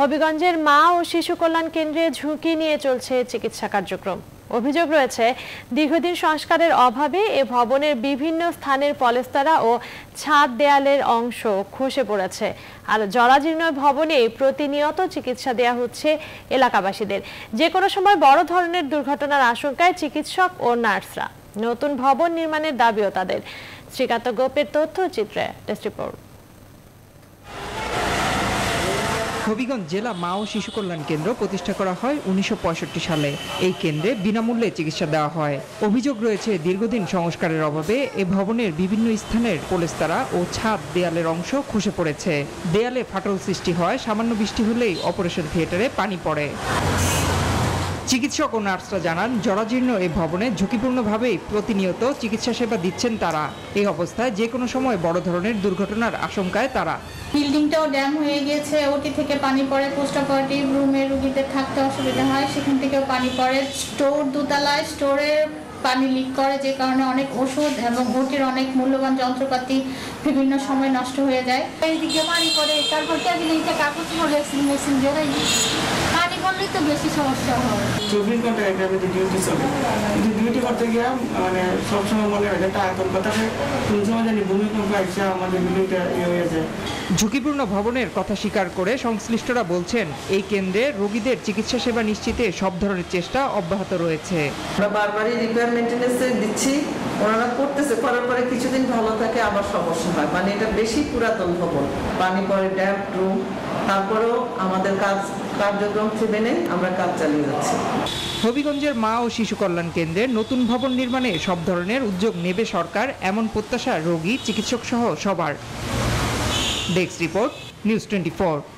হবিগঞ্জের মা ও শিশু কল্যাণ কেন্দ্রে ঝুঁকি নিয়ে চলছে চিকিৎসা কার্যক্রম। অভিযোগ রয়েছে, দীর্ঘদিন সংস্কারের অভাবে এ ভবনের বিভিন্ন স্থানের পলেস্তারা ও ছাদ দেয়ালের অংশ খসে পড়েছে। আর জরাজীর্ণ ভবনে প্রতিনিয়ত চিকিৎসা দেয়া হচ্ছে এলাকাবাসীদের। যে কোনো সময় বড় ধরনের দুর্ঘটনার আশঙ্কায় চিকিৎসক ও নার্সরা। নতুন ভবন নির্মাণের দাবিও তাদের। শ্রীকান্ত গোপের তথ্যচিত্রে টেস্ট রিপোর্ট। হবিগঞ্জ জেলা মা ও শিশু কল্যাণ কেন্দ্র প্রতিষ্ঠা করা হয় উনিশশো পঁয়ষট্টি সালে। এই কেন্দ্রে বিনামূল্যে চিকিৎসা দেওয়া হয়। অভিযোগ রয়েছে, দীর্ঘদিন সংস্কারের অভাবে এ ভবনের বিভিন্ন স্থানের পোলেস্তারা ও ছাদ দেয়ালের অংশ খসে পড়েছে। দেয়ালে ফাটল সৃষ্টি হয়, সামান্য বৃষ্টি হলেই অপারেশন থিয়েটারে পানি পড়ে। চিকিৎসক ও নার্সরা জানান, জরাজীর্ণ এই ভবনে ঝুঁকিপূর্ণভাবেই প্রতিনিয়ত চিকিৎসা সেবা দিচ্ছেন তারা। এই অবস্থায় যে কোনো সময় বড় ধরনের দুর্ঘটনার আশঙ্কায় তারা। বিল্ডিংটাও ড্যাম হয়ে গিয়েছে ওটি থেকে পানি পড়ে, পোস্ট অপারেটিভ রুমে রুগীদের থাকতে অসুবিধা হয়, সেখান থেকেও পানি পড়ে। স্টোর দোতলায় স্টোরে পানি লিক করে, যে কারণে অনেক ওষুধ এবং ওটির অনেক মূল্যবান যন্ত্রপাতি বিভিন্ন সময় নষ্ট হয়ে যায়। এইদিকে পানি পড়ে, তারপর টেবিলটা কাগজ পড়ে, মেশিন বেরোয় পানি তো বেশি সমস্যা হয়। ডিউটি করতে গিয়ে মানে সবসময় মনে হয় একটা আতঙ্ক থাকে কোন সময় জানি ভূমিকম্প আসছে, আমাদের বিল্ডিংটা ইয়ে হয়ে যায়। ঝুঁকিপূর্ণ ভবনের কথা স্বীকার করে সংশ্লিষ্টরা বলছেন এই কেন্দ্রে রোগীদের চিকিৎসা সেবা নিশ্চিতে সব ধরনের চেষ্টা অব্যাহত রয়েছে। আমরা বারবারই রিপেয়ার মেনটেন্যান্সে দিচ্ছি ওনারা করতেছে করার পরে কিছুদিন ভালো থাকে আবার সমস্যা হয়। মানে এটা বেশি পুরাতন ভবন। পানি পরে ড্যাম্প রুম তারপরেও আমাদের কাজ কার্যক্রম মেনে আমরা কাজ চালিয়ে যাচ্ছি। হবিগঞ্জের মা ও শিশু কল্যাণ কেন্দ্রে নতুন ভবন নির্মাণে সব ধরনের উদ্যোগ নেবে সরকার এমন প্রত্যাশা রোগী চিকিৎসক সহ সবার। Desk report news 24